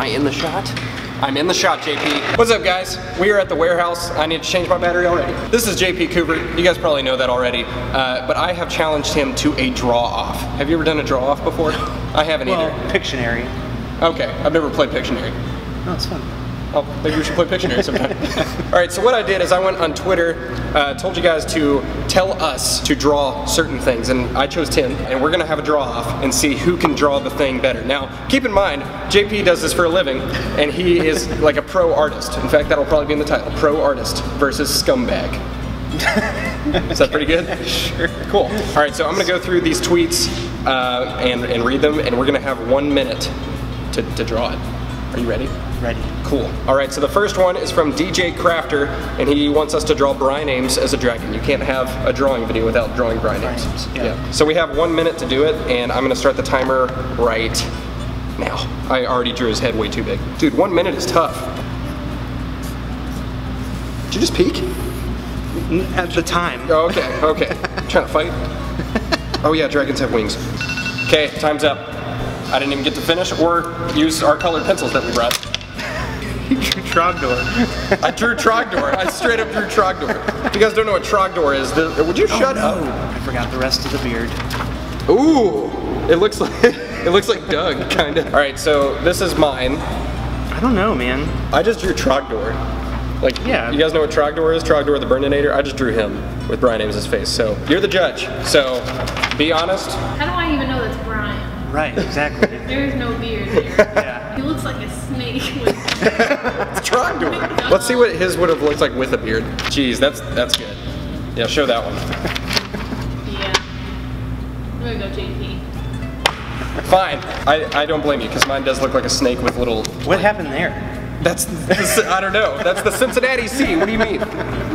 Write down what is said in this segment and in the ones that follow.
Am I in the shot? I'm in the shot, JP. What's up, guys? We are at the warehouse. I need to change my battery already. This is JP Coovert. You guys probably know that already. Uh, but I have challenged him to a draw off. Have you ever done a draw off before? I haven't Well, either. Pictionary. Okay, I've never played Pictionary. No, it's fun. Oh, maybe we should play Pictionary sometime. All right, so what I did is I went on Twitter, uh, told you guys to tell us to draw certain things, and I chose 10, and we're gonna have a draw off and see who can draw the thing better. Now, keep in mind, JP does this for a living, and he is like a pro artist. In fact, that'll probably be in the title, pro artist versus scumbag. Is that pretty good? Sure. Cool. All right, so I'm gonna go through these tweets uh, and, and read them, and we're gonna have one minute to, to draw it. Are you ready? Ready. Cool. All right, so the first one is from DJ Crafter, and he wants us to draw Brian Ames as a dragon. You can't have a drawing video without drawing Brian Ames. Ames, yeah. So we have one minute to do it, and I'm gonna start the timer right now. I already drew his head way too big. Dude, one minute is tough. Did you just peek? At the time. Oh, okay, okay. Trying to fight? Oh yeah, dragons have wings. Okay, time's up. I didn't even get to finish or use our colored pencils that we brought. You drew Trogdor. I drew Trogdor. I straight up drew Trogdor. If you guys don't know what Trogdor is, the, would you oh, shut Oh, up? I forgot the rest of the beard. Ooh, it looks like it looks like Doug, kind of. All right, so this is mine. I don't know, man. I just drew Trogdor. Like, Yeah. you guys know what Trogdor is? Trogdor the Burninator. I just drew him with Brian Ames' face. So you're the judge. So be honest. How do I even know that's Brian? Right, exactly. There is no beard there. Yeah. He looks like a snake with It's Trogdor. Let's see what his would have looked like with a beard. Jeez, that's that's good. Yeah, show that one. Yeah. I'm gonna go JP. Fine. I, I don't blame you because mine does look like a snake with little what happened there? That's, the, I don't know. That's the Cincinnati Sea. What do you mean?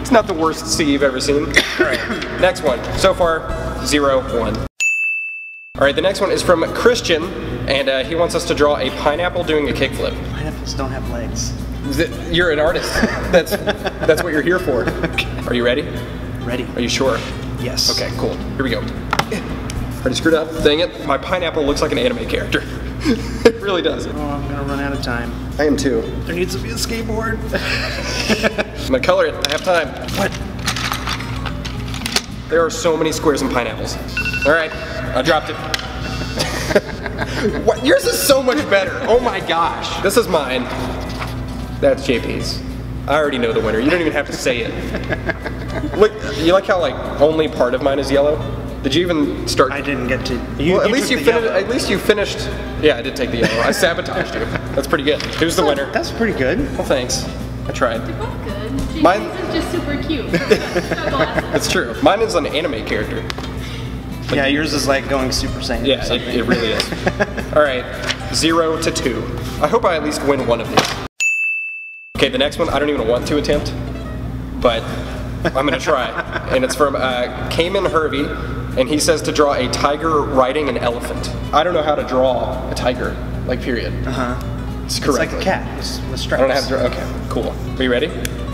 It's not the worst sea you've ever seen. All right, next one. So far, zero, one. All right, the next one is from Christian, and uh, he wants us to draw a pineapple doing a kickflip. Pineapples don't have legs. Th- You're an artist. That's that's what you're here for. Are you ready? Ready. Are you sure? Yes. Okay, cool. Here we go. Already screwed up. Dang it. My pineapple looks like an anime character. it really does. Oh, I'm gonna run out of time. I am too. There needs to be a skateboard. I'm gonna color it. I have time. what? There are so many squares and pineapples. All right, I dropped it. what? Yours is so much better. Oh my gosh. This is mine. That's JP's. I already know the winner. You don't even have to say it. Look, you like how like only part of mine is yellow? Did you even start? I didn't get to. You, well, at least you finished. At least you finished. Yeah, I did take the yellow. I sabotaged you. That's pretty good. Who's the winner? That's pretty good. Well, thanks. I tried. Both good. Mine- is just super cute. He's got glasses. It's true. Mine is an anime character. Yeah, yours is like going Super Saiyan. Yeah, it, it really is. All right, zero to two. I hope I at least win one of these. Okay, the next one I don't even want to attempt, but I'm gonna try. And it's from uh, Cayman Hervey, and he says to draw a tiger riding an elephant. I don't know how to draw a tiger, like period. Uh huh. It's correct. It's like a cat with, with I don't how to draw. Okay, cool. Are you ready?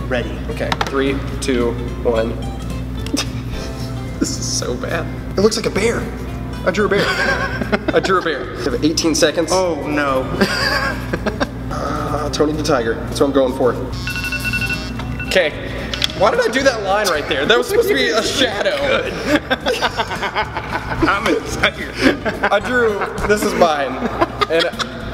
Ready. Okay, three, two, one. this is so bad. It looks like a bear. I drew a bear. I drew a bear. You have 18 seconds. Oh no. Uh, Tony the Tiger. That's what I'm going for. Okay. Why did I do that line right there? That was supposed to be a shadow. I'm a tiger. I drew, this is mine. And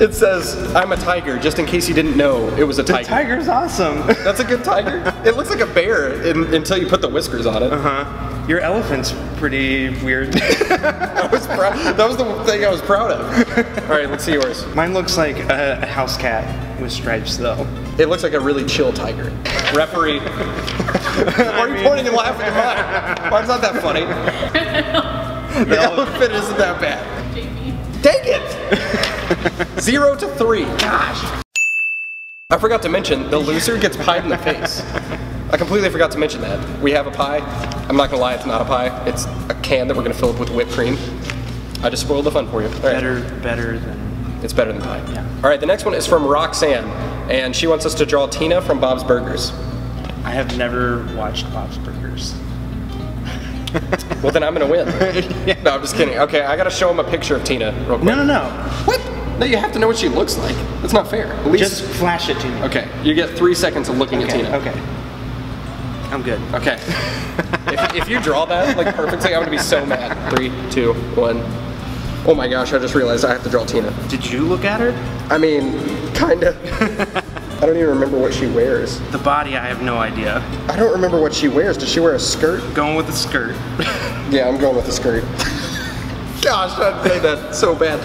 it says, I'm a tiger, just in case you didn't know it was a tiger. The tiger. tiger's awesome. That's a good tiger. It looks like a bear in, until you put the whiskers on it. Uh huh? Your elephant's pretty weird. I was proud. That was the thing I was proud of. All right, let's see yours. Mine looks like a, a house cat with stripes though. It looks like a really chill tiger. Referee. Why are you mean- pointing and laughing at mine? Why is not that funny? The elephant isn't that bad. JP. Dang it! Zero to three. Gosh. I forgot to mention, the loser gets pie in the face. I completely forgot to mention that. We have a pie. I'm not gonna lie, it's not a pie. It's a can that we're gonna fill up with whipped cream. I just spoiled the fun for you. All right. Better, better than. It's better than pie. Yeah. All right, the next one is from Roxanne, and she wants us to draw Tina from Bob's Burgers. I have never watched Bob's Burgers. Well, then I'm gonna win. No, I'm just kidding. Okay, I gotta show him a picture of Tina real quick. No, no, no. What? No, you have to know what she looks like. That's not fair. At least. Just flash it to me. okay. You get three seconds of looking Okay. at Tina. Okay. I'm good. Okay. if, if you draw that like perfectly, I'm gonna be so mad. Three, two, one. Oh my gosh! I just realized I have to draw Tina. Did you look at her? I mean, kinda. I don't even remember what she wears. The body, I have no idea. I don't remember what she wears. Does she wear a skirt? Going with the skirt. Yeah, I'm going with the skirt. Gosh, I'd say that so bad.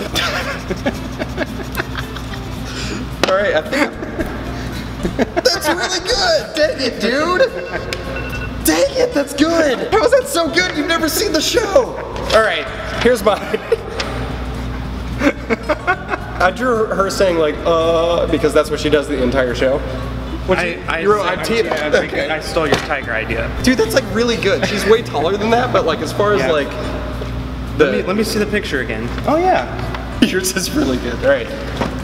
All right, I think that's really good. Dang it, dude. Dang it, that's good. How is that so good? You've never seen the show. All right, here's my. I drew her saying like, uh, because that's what she does the entire show. What you, I, I, you wrote, I, I'm Tina. I, think Okay. I stole your tiger idea. Dude, that's like really good. She's way taller than that, but like as far as Yeah. like the Let me, let me see the picture again. Oh yeah. yours is really good. All right,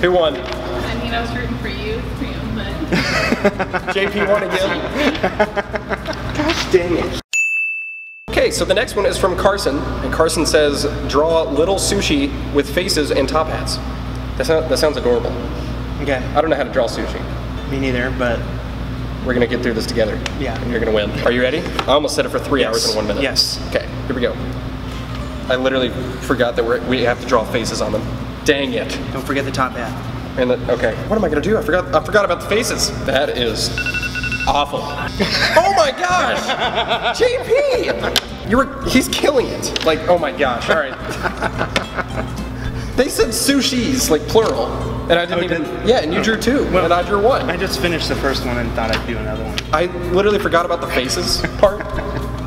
who won? I mean, I was rooting for you, too, but JP won again. Gosh dang it. Okay, so the next one is from Carson, and Carson says, "Draw little sushi with faces and top hats." That, sound, that sounds adorable. Okay. I don't know how to draw sushi. Me neither, but We're gonna get through this together. Yeah. And you're gonna win. Are you ready? I almost said it for three Yes. hours and one minute. Yes. Okay, here we go. I literally forgot that we're, we have to draw faces on them. Dang it. don't forget the top hat. And the, okay, what am I gonna do? I forgot. I forgot about the faces. That is awful. oh my gosh, JP, you were. He's killing it. Like, oh my gosh. All right. they said sushis, like plural, and I didn't Oh, even. did- yeah, and you drew two, Well, and I drew one. I just finished the first one and thought I'd do another one. I literally forgot about the faces part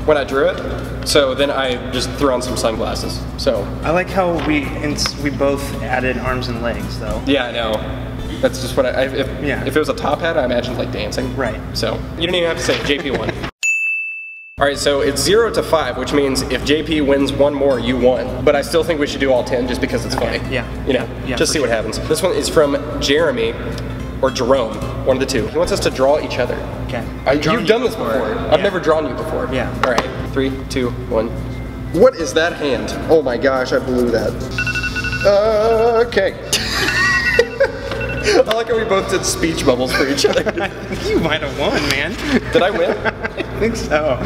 when I drew it. So then I just threw on some sunglasses. So I like how we ins- we both added arms and legs though. yeah, I know. That's just what I. I- If, Yeah. if it was a top hat, I imagined like dancing. Right. So you don't even have to say. JP won. All right, so it's zero to five, which means if JP wins one more, you won. But I still think we should do all ten just because it's funny. yeah. You know, Yeah, just see what happens. This one is from Jeremy or Jerome, one of the two. He wants us to draw each other. Okay. I, I've you've you done this before. before. I've never drawn you before. Yeah. All right. Three, two, one. What is that hand? Oh my gosh, I blew that. Uh, okay. I like how we both did speech bubbles for each other. you might have won, man. Did I win? I think so.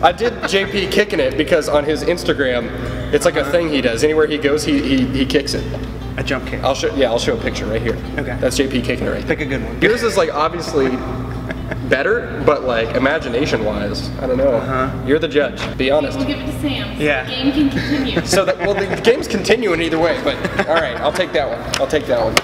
I did JP kicking it because on his Instagram, it's like a thing he does. Anywhere he goes, he he, he kicks it. A jump kick. I'll show. Yeah, I'll show a picture right here. Okay. That's JP kicking it right. Pick a good one. Yours is like obviously better, but like imagination-wise, I don't know. Uh-huh. You're the judge. Be honest. we'll give it to Sam. so Yeah. The game can continue. So that well, the game's continuing either way. But all right, I'll take that one. I'll take that one.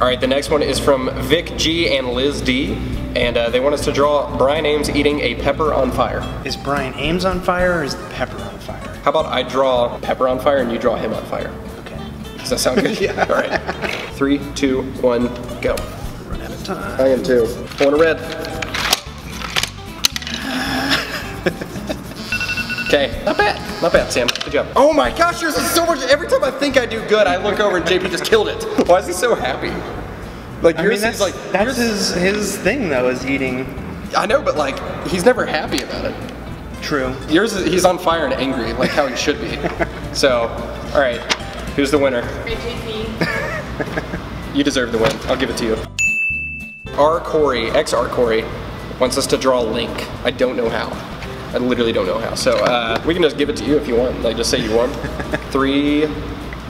All right, the next one is from Vic G and Liz D, and uh, they want us to draw Brian Ames eating a pepper on fire. Is Brian Ames on fire or is the pepper on fire? How about I draw pepper on fire and you draw him on fire? Okay. Does that sound good? yeah. All right. Three, two, one, go. Run out of time. I am too. One red. Okay, not bad. Not bad, Sam. Good job. Oh my gosh, yours is so much. Every time I think I do good, I look over and JP just killed it. Why is he so happy? Like I yours mean, that's is like that's yours- his his thing though is eating. I know, but like he's never happy about it. True. Yours is he's on fire and angry, like how he should be. So, all right, who's the winner? Great You deserve the win. I'll give it to you. R. Corey, ex R. Corey, wants us to draw a Link. I don't know how. I literally don't know how. So uh, we can just give it to you if you want. Like just say you won. Three,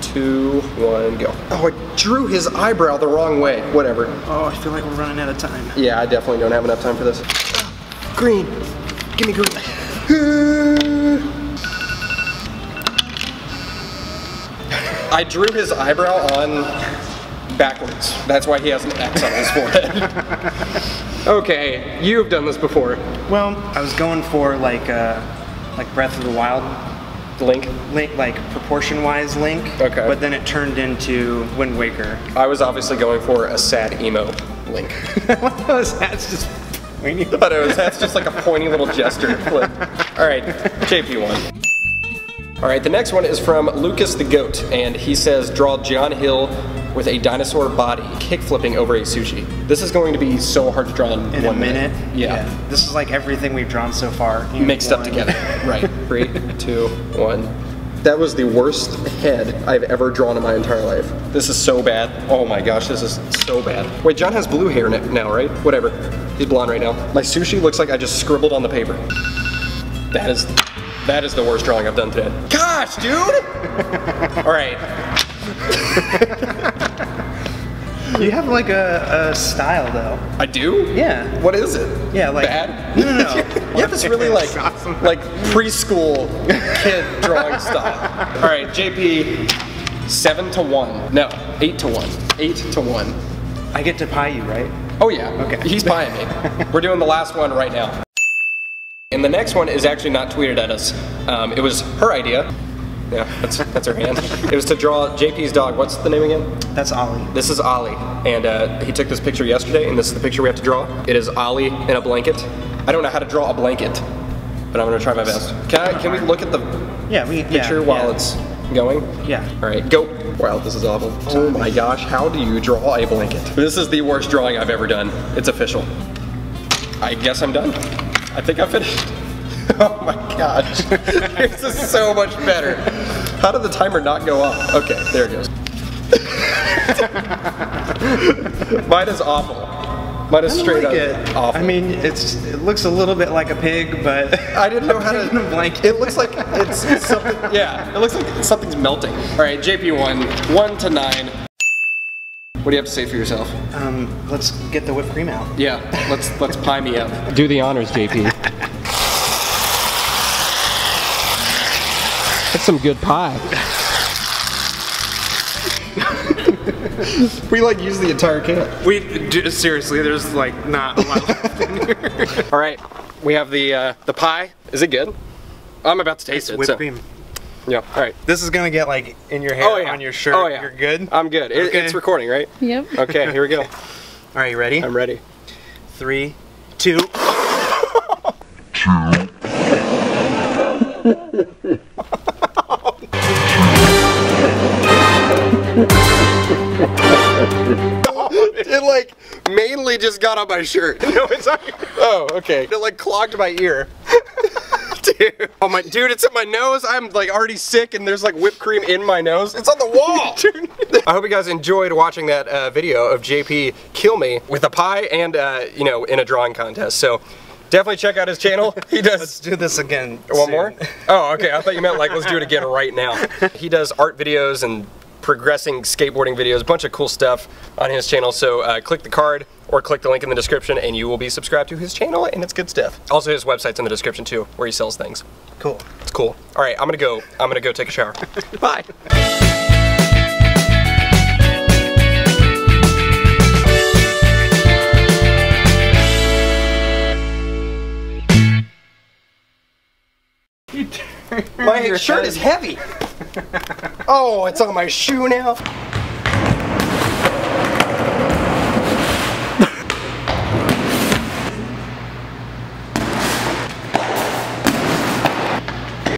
two, one, go. Oh, I drew his eyebrow the wrong way. Whatever. Oh, I feel like we're running out of time. Yeah, I definitely don't have enough time for this. Green. Give me green. I drew his eyebrow on backwards. That's why he has an X on his forehead. okay, you have done this before. Well, I was going for like uh like Breath of the Wild Link. link, like proportion-wise Link. Okay. But then it turned into Wind Waker. I was obviously going for a sad emo Link. that's just pointy. but it was, that's just like a pointy little gesture. Like, all right, JP won. All right, the next one is from Lucas the Goat, and he says, draw John Hill with a dinosaur body kick flipping over a sushi. This is going to be so hard to draw in, In a one minute. Yeah. This is like everything we've drawn so far. Mixed up together. right. Three, two, one. That was the worst head I've ever drawn in my entire life. This is so bad. Oh my gosh, this is so bad. Wait, John has blue hair now, right? Whatever. He's blonde right now. My sushi looks like I just scribbled on the paper. That is, that is the worst drawing I've done today. Gosh, dude! All right. You have like a, a style though. I do? Yeah. What is it? Yeah, like- bad. No, no, no. you have this really like awesome. like preschool kid drawing style. All right, JP, seven to one. No, eight to one. Eight to one. I get to pie you, right? Oh yeah. Okay. He's buying me. We're doing the last one right now. And the next one is actually not tweeted at us. Um, it was her idea. Yeah, that's that's her hand. It was to draw JP's dog. What's the name again? That's Ollie. This is Ollie, and uh, he took this picture yesterday, and this is the picture we have to draw. It is Ollie in a blanket. I don't know how to draw a blanket, but I'm gonna try my best. Can I? Can we look at the Yeah, we picture yeah, while yeah. it's going? Yeah. All right, go. Wow, this is awful. Oh my gosh, how do you draw a blanket? This is the worst drawing I've ever done. It's official. I guess I'm done. I think I finished. Oh my gosh, this is so much better. How did the timer not go off? Okay, there it goes. Mine is awful. Mine is I straight like up it. awful. I mean, it's it looks a little bit like a pig, but I didn't know how to. in a blanket. It looks like it's something. Yeah, it looks like something's melting. All right, JP one, one to nine. What do you have to say for yourself? um, let's get the whipped cream out. Yeah, let's let's pie me up. Do the honors, JP. That's some good pie. we like use the entire can. We do, seriously, there's like not a lot left in here. All right, we have the uh, the pie. Is it good? I'm about to taste it. whipped so- cream. Yeah. All right. This is gonna get like in your hair, Oh yeah. on your shirt. Oh yeah. You're good. I'm good. It, Okay. It's recording, right? Yep. Okay. Here we go. All right, you ready? I'm ready. Three, two. It like mainly just got on my shirt. No, it's on. Oh, okay. It like clogged my ear. Dude. Oh my dude, it's in my nose. I'm like already sick and there's like whipped cream in my nose. It's on the wall. I hope you guys enjoyed watching that uh, video of JP kill me with a pie and uh, you know, in a drawing contest. So definitely check out his channel. He does Let's do this again. One soon. more? Oh, okay. I thought you meant like let's do it again right now. He does art videos and progressing skateboarding videos, a bunch of cool stuff on his channel. So uh, click the card or click the link in the description and you will be subscribed to his channel and it's good stuff. Also his website's in the description too, where he sells things. Cool. It's cool. All right, I'm gonna go. I'm gonna go take a shower. Bye. My shirt head. is heavy. Oh, it's on my shoe now.